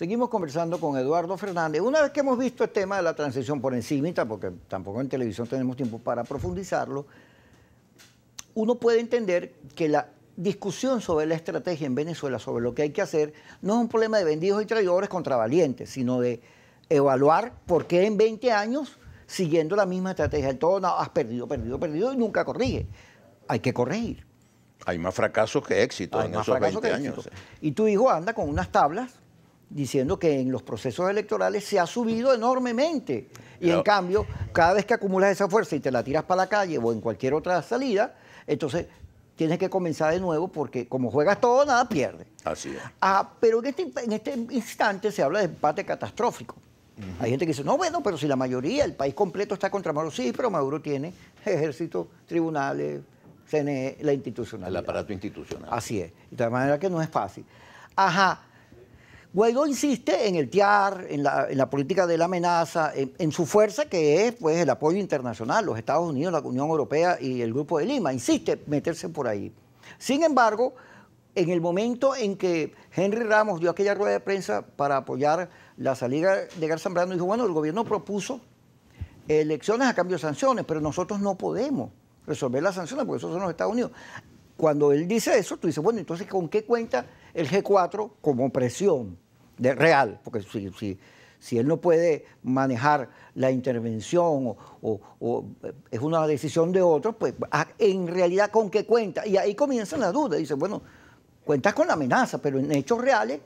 Seguimos conversando con Eduardo Fernández. Una vez que hemos visto el tema de la transición por encimita, porque tampoco en televisión tenemos tiempo para profundizarlo, uno puede entender que la discusión sobre la estrategia en Venezuela, sobre lo que hay que hacer, no es un problema de vendidos y traidores contra valientes, sino de evaluar por qué en 20 años, siguiendo la misma estrategia, todo no, has perdido, perdido, perdido y nunca corrige. Hay que corregir. Hay más fracasos que éxitos en esos 20 años. Y tu hijo anda con unas tablas diciendo que en los procesos electorales se ha subido enormemente. Y en cambio, cada vez que acumulas esa fuerza y te la tiras para la calle o en cualquier otra salida, entonces tienes que comenzar de nuevo porque como juegas todo, nada pierde. Así es. Ah, pero en este, en este instante se habla de empate catastrófico. Hay gente que dice, no, bueno, pero si la mayoría, el país completo está contra Maduro. Sí, pero Maduro tiene ejército, tribunales, CNE, la institucionalidad. El aparato institucional. Así es. De tal manera que no es fácil. Ajá. Guaidó insiste en el TIAR, en la, política de la amenaza, en, su fuerza que es pues, el apoyo internacional, los Estados Unidos, la Unión Europea y el Grupo de Lima. Insiste meterse por ahí. Sin embargo, en el momento en que Henry Ramos dio aquella rueda de prensa para apoyar la salida de Garza Zambrano, dijo, bueno, el gobierno propuso elecciones a cambio de sanciones, pero nosotros no podemos resolver las sanciones, porque eso son los Estados Unidos. Cuando él dice eso, tú dices, bueno, entonces, ¿con qué cuenta el G4 como presión de, real? Porque si, si, si él no puede manejar la intervención o, es una decisión de otros, pues ah, en realidad, ¿con qué cuenta? Y ahí comienzan las dudas. Dice, bueno, cuentas con la amenaza, pero en hechos reales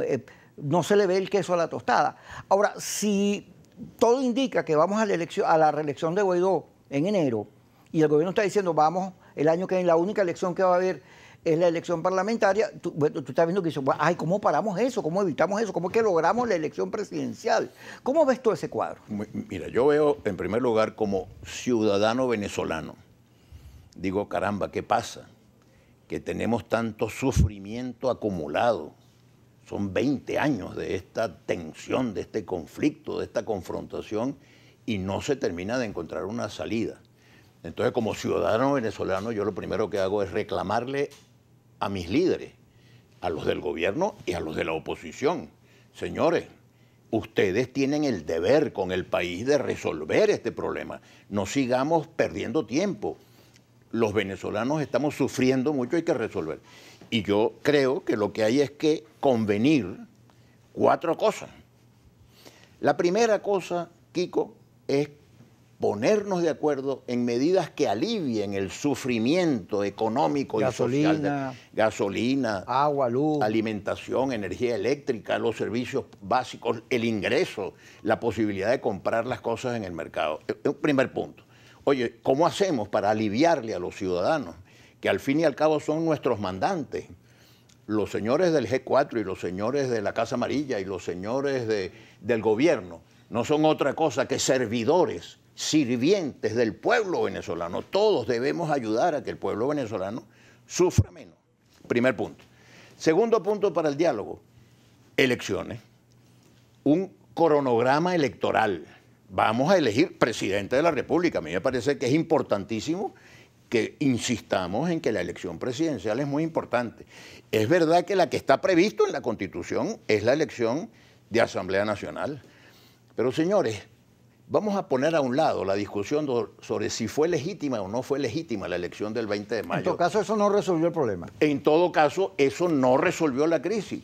eh, no se le ve el queso a la tostada. Ahora, si todo indica que vamos a la, elección, a la reelección de Guaidó en enero, y el gobierno está diciendo, vamos, el año que la única elección que va a haber es la elección parlamentaria, tú, estás viendo que dice, ay, ¿cómo paramos eso? ¿Cómo evitamos eso? ¿Cómo es que logramos la elección presidencial? ¿Cómo ves todo ese cuadro? Mira, yo veo en primer lugar como ciudadano venezolano, digo, caramba, ¿qué pasa? Que tenemos tanto sufrimiento acumulado. Son 20 años de esta tensión, de este conflicto, de esta confrontación y no se termina de encontrar una salida. Entonces, como ciudadano venezolano, yo lo primero que hago es reclamarle a mis líderes, a los del gobierno y a los de la oposición. Señores, ustedes tienen el deber con el país de resolver este problema. No sigamos perdiendo tiempo. Los venezolanos estamos sufriendo mucho, hay que resolver. Y yo creo que lo que hay es que convenir cuatro cosas. La primera cosa, Kiko, es ponernos de acuerdo en medidas que alivien el sufrimiento económico y social. gasolina, agua, luz, alimentación, energía eléctrica, los servicios básicos, el ingreso, la posibilidad de comprar las cosas en el mercado. Es un primer punto. Oye, ¿cómo hacemos para aliviarle a los ciudadanos, que al fin y al cabo son nuestros mandantes? Los señores del G4 y los señores de la Casa Amarilla y los señores del gobierno no son otra cosa que servidores sirvientes del pueblo venezolano. Todos debemos ayudar a que el pueblo venezolano sufra menos. Primer punto. Segundo punto para el diálogo, elecciones. Un cronograma electoral. Vamos a elegir presidente de la República. A mí me parece que es importantísimo que insistamos en que la elección presidencial es muy importante. Es verdad que la que está previsto en la Constitución es la elección de Asamblea Nacional. Pero señores, Vamos a poner a un lado la discusión sobre si fue legítima o no fue legítima la elección del 20 de mayo. En todo caso, eso no resolvió el problema. En todo caso, eso no resolvió la crisis.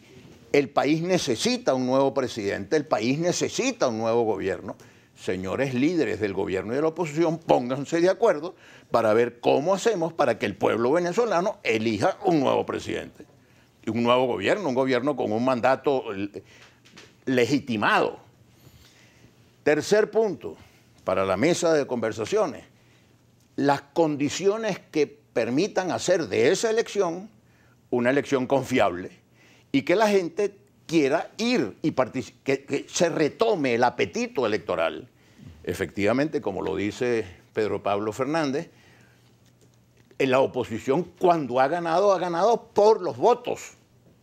El país necesita un nuevo presidente, el país necesita un nuevo gobierno. Señores líderes del gobierno y de la oposición, pónganse de acuerdo para ver cómo hacemos para que el pueblo venezolano elija un nuevo presidente. Y un nuevo gobierno, un gobierno con un mandato legitimado Tercer punto, para la mesa de conversaciones, las condiciones que permitan hacer de esa elección una elección confiable y que la gente quiera ir y que, que se retome el apetito electoral. Efectivamente, como lo dice Pedro Pablo Fernández, en la oposición cuando ha ganado, ha ganado por los votos.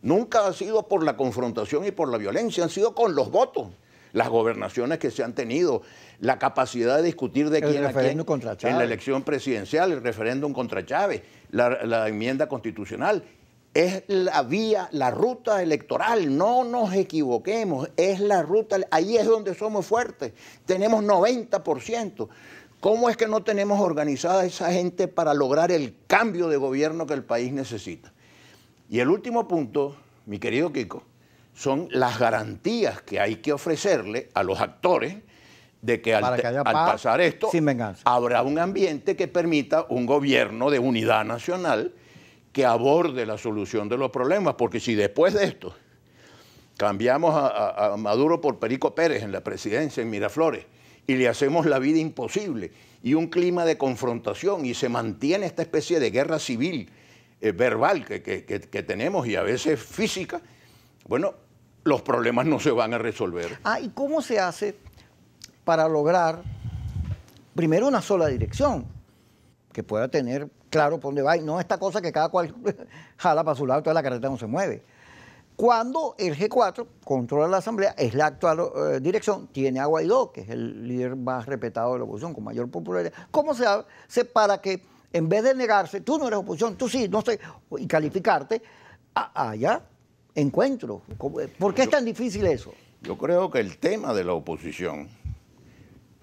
Nunca ha sido por la confrontación y por la violencia, han sido con los votos las gobernaciones que se han tenido, la capacidad de discutir de quién a quién en la elección presidencial, el referéndum contra Chávez, la, enmienda constitucional. es la vía, la ruta electoral. No nos equivoquemos, es la ruta, ahí es donde somos fuertes. Tenemos 90%. ¿Cómo es que no tenemos organizada esa gente para lograr el cambio de gobierno que el país necesita? Y el último punto, mi querido Kiko, son las garantías que hay que ofrecerle a los actores de que al, pasar esto habrá un ambiente que permita un gobierno de unidad nacional que aborde la solución de los problemas, porque si después de esto cambiamos a, Maduro por Perico Pérez en la presidencia en Miraflores y le hacemos la vida imposible y un clima de confrontación y se mantiene esta especie de guerra civil eh, verbal que, que tenemos y a veces física, bueno, los problemas no se van a resolver. Ah, ¿y cómo se hace para lograr primero una sola dirección? que pueda tener claro por dónde va y no esta cosa que cada cual jala para su lado, toda la carretera no se mueve. Cuando el G4 controla la Asamblea, es la actual eh, dirección, tiene a Guaidó, que es el líder más respetado de la oposición, con mayor popularidad. ¿Cómo se hace para que, en vez de negarse, tú no eres oposición, tú sí, no sé, y calificarte, haya encuentro? ¿Por qué es tan difícil eso? Yo creo que el tema de la oposición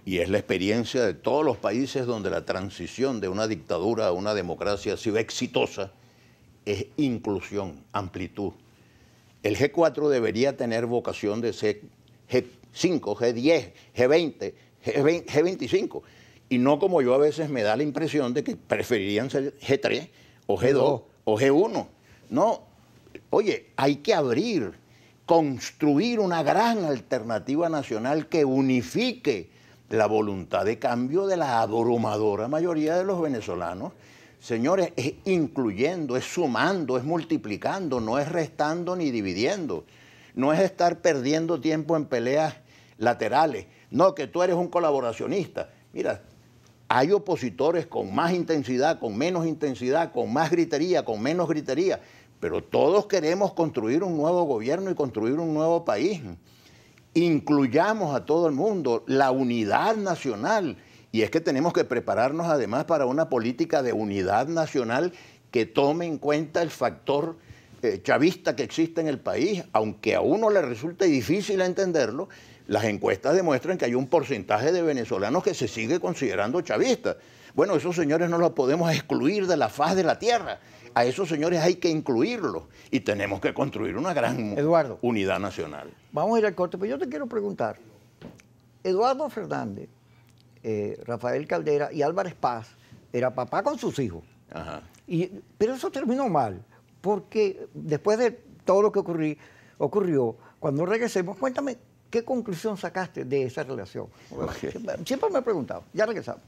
y es la experiencia de todos los países donde la transición de una dictadura a una democracia ha sido exitosa, es inclusión, amplitud. El G4 debería tener vocación de ser G5, G10, G20, G25, y no como yo a veces me da la impresión de que preferirían ser G3 o G2 o G1. No, oye, hay que abrir, construir una gran alternativa nacional que unifique la voluntad de cambio de la abrumadora mayoría de los venezolanos. Señores, es incluyendo, es sumando, es multiplicando, no es restando ni dividiendo. No es estar perdiendo tiempo en peleas laterales. No, que tú eres un colaboracionista. Mira, hay opositores con más intensidad, con menos intensidad, con más gritería, con menos gritería, pero todos queremos construir un nuevo gobierno y construir un nuevo país incluyamos a todo el mundo, la unidad nacional. Y es que tenemos que prepararnos además para una política de unidad nacional que tome en cuenta el factor eh, chavista que existe en el país, aunque a uno le resulte difícil entenderlo, las encuestas demuestran que hay un porcentaje de venezolanos que se sigue considerando chavista. Bueno, esos señores no los podemos excluir de la faz de la tierra a esos señores hay que incluirlos y tenemos que construir una gran unidad nacional. Vamos a ir al corte, pero yo te quiero preguntar. Eduardo Fernández, eh, Rafael Caldera y Álvarez Paz era papá con sus hijos. Y, pero eso terminó mal, porque después de todo lo que ocurrió, cuando regresemos, cuéntame qué conclusión sacaste de esa relación. Siempre, siempre me he preguntado. Ya regresamos.